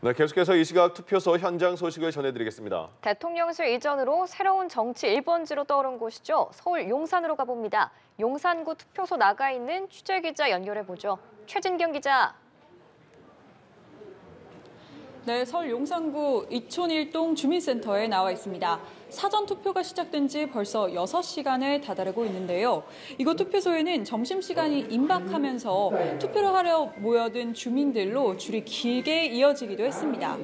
네, 계속해서 이 시각 투표소 현장 소식을 전해드리겠습니다. 대통령실 이전으로 새로운 정치 1번지로 떠오른 곳이죠. 서울 용산으로 가봅니다. 용산구 투표소 나가 있는 취재기자 연결해보죠. 최진경 기자. 네, 서울 용산구 이촌일동 주민센터에 나와 있습니다. 사전 투표가 시작된 지 벌써 6시간에 다다르고 있는데요. 이곳 투표소에는 점심시간이 임박하면서 투표를 하려 모여든 주민들로 줄이 길게 이어지기도 했습니다.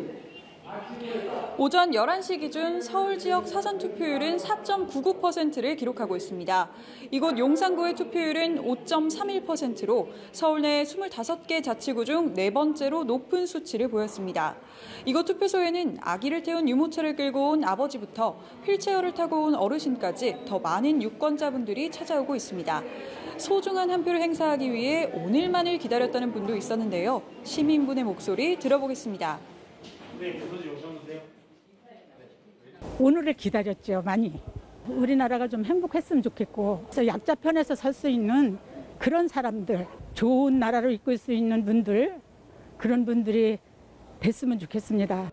오전 11시 기준 서울 지역 사전 투표율은 4.99%를 기록하고 있습니다. 이곳 용산구의 투표율은 5.31%로 서울 내 25개 자치구 중 네 번째로 높은 수치를 보였습니다. 이곳 투표소에는 아기를 태운 유모차를 끌고 온 아버지부터 휠체어를 타고 온 어르신까지 더 많은 유권자분들이 찾아오고 있습니다. 소중한 한 표를 행사하기 위해 오늘만을 기다렸다는 분도 있었는데요. 시민분의 목소리 들어보겠습니다. 오늘을 기다렸죠, 많이. 우리나라가 좀 행복했으면 좋겠고, 약자 편에서 설 수 있는 그런 사람들, 좋은 나라로 이끌 수 있는 분들, 그런 분들이 됐으면 좋겠습니다.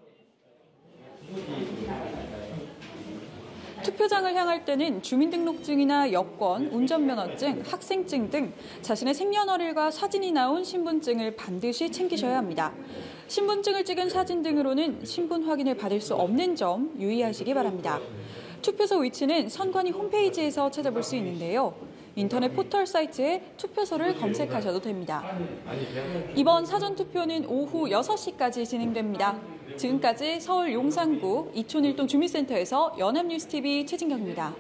투표장을 향할 때는 주민등록증이나 여권, 운전면허증, 학생증 등 자신의 생년월일과 사진이 나온 신분증을 반드시 챙기셔야 합니다. 신분증을 찍은 사진 등으로는 신분 확인을 받을 수 없는 점 유의하시기 바랍니다. 투표소 위치는 선관위 홈페이지에서 찾아볼 수 있는데요. 인터넷 포털 사이트에 투표소를 검색하셔도 됩니다. 이번 사전투표는 오후 6시까지 진행됩니다. 지금까지 서울 용산구 이촌일동 주민센터에서 연합뉴스TV 최진경입니다.